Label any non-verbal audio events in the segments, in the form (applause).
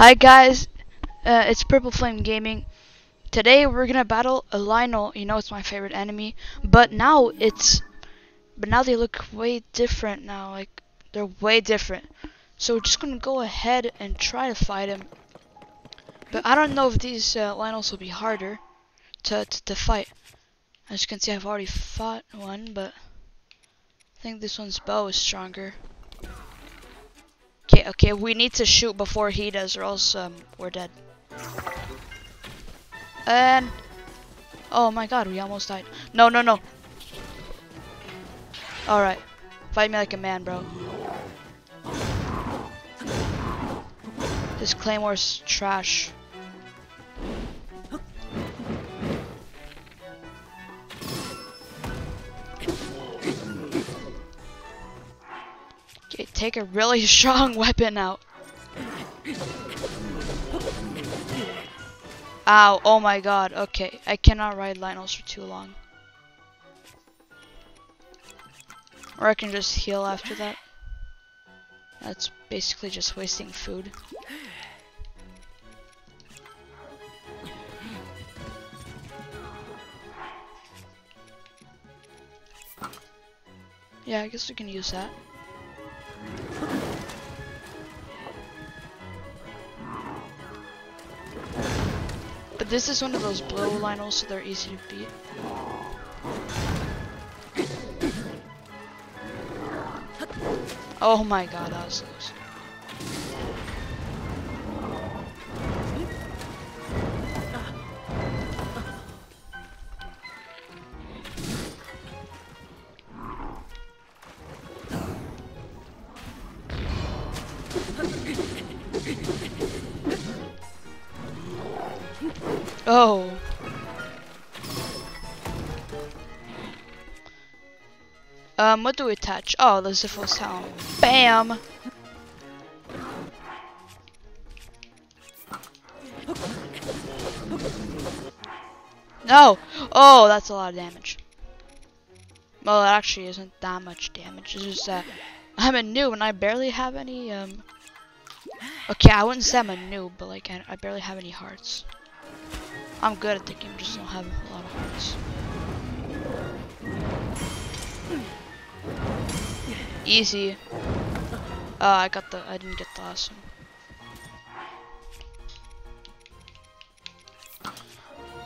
Hi guys, uh, it's Purple Flame Gaming. Today we're gonna battle a Lynel. You know it's my favorite enemy, but now it's, but now they look way different now. Like they're way different. So we're just gonna go ahead and try to fight him. But I don't know if these uh, Lynels will be harder to, to to fight. As you can see, I've already fought one, but I think this one's bow is stronger. Okay, okay, we need to shoot before he does or else um, we're dead. And, oh my god, we almost died. No, no, no. Alright, fight me like a man, bro. This Claymore's trash. Take a really (laughs) strong weapon out. Ow, oh my god, okay. I cannot ride Lynels for too long. Or I can just heal after that. That's basically just wasting food. Yeah, I guess we can use that. This is one of those blow Lynels, so they're easy to beat. Oh my god, that was close. Oh. Um, what do we touch? Oh, the first sound. Bam! No! Oh, that's a lot of damage. Well, it actually isn't that much damage. It's just that I'm a noob and I barely have any, um... Okay, I wouldn't say I'm a noob, but like, I, I barely have any hearts. I'm good at the game, just don't have a lot of hearts. Easy. Uh, I got the, I didn't get the one.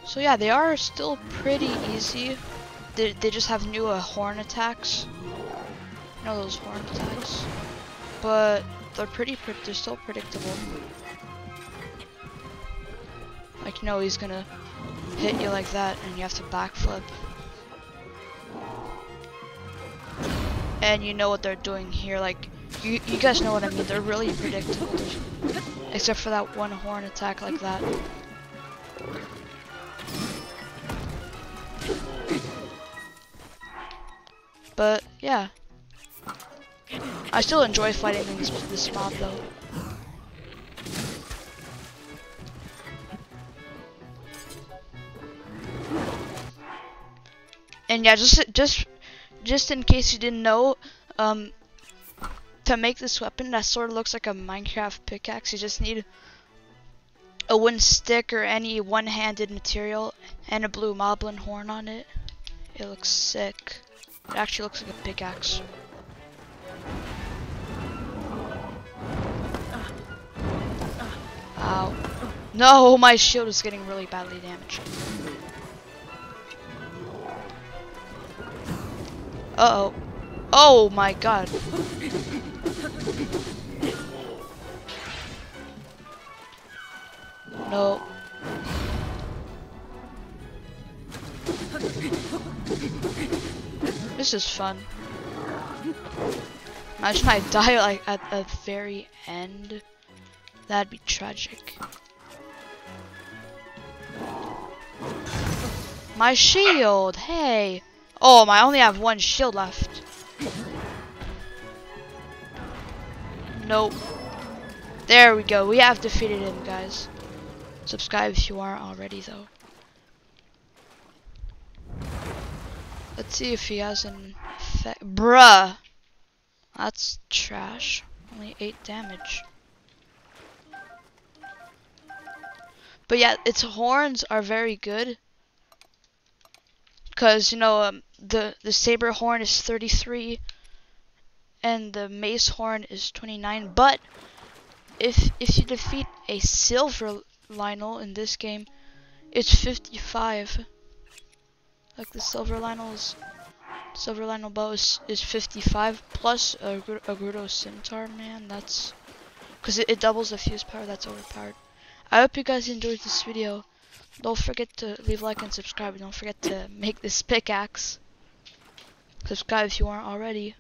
So yeah, they are still pretty easy. They, they just have new uh, horn attacks. You know those horn attacks? But they're pretty, they're still predictable. Like, know, he's gonna hit you like that and you have to backflip. And you know what they're doing here, like, you, you guys know what I mean, they're really predictable. Except for that one horn attack like that. But, yeah. I still enjoy fighting this, this mob though. And yeah, just just just in case you didn't know, um, to make this weapon that sort of looks like a Minecraft pickaxe, you just need a wooden stick or any one-handed material and a blue moblin horn on it. It looks sick. It actually looks like a pickaxe. Ow. No, my shield is getting really badly damaged. Uh oh. Oh my god. No. This is fun. Imagine I die like at the very end. That'd be tragic. My shield! Hey! Oh, I only have one shield left. Nope. There we go. We have defeated him, guys. Subscribe if you aren't already, though. Let's see if he has an effect. Bruh! That's trash. Only 8 damage. But yeah, its horns are very good. Cause you know um, the the saber horn is 33, and the mace horn is 29. But if if you defeat a silver Lynel in this game, it's 55. Like the silver Lynel's silver Lynel bow is, is 55 plus a, a Gerudo scimitar. Man, that's because it, it doubles the fuse power. That's overpowered. I hope you guys enjoyed this video. Don't forget to leave a like and subscribe. Don't forget to make this pickaxe. Subscribe if you aren't already.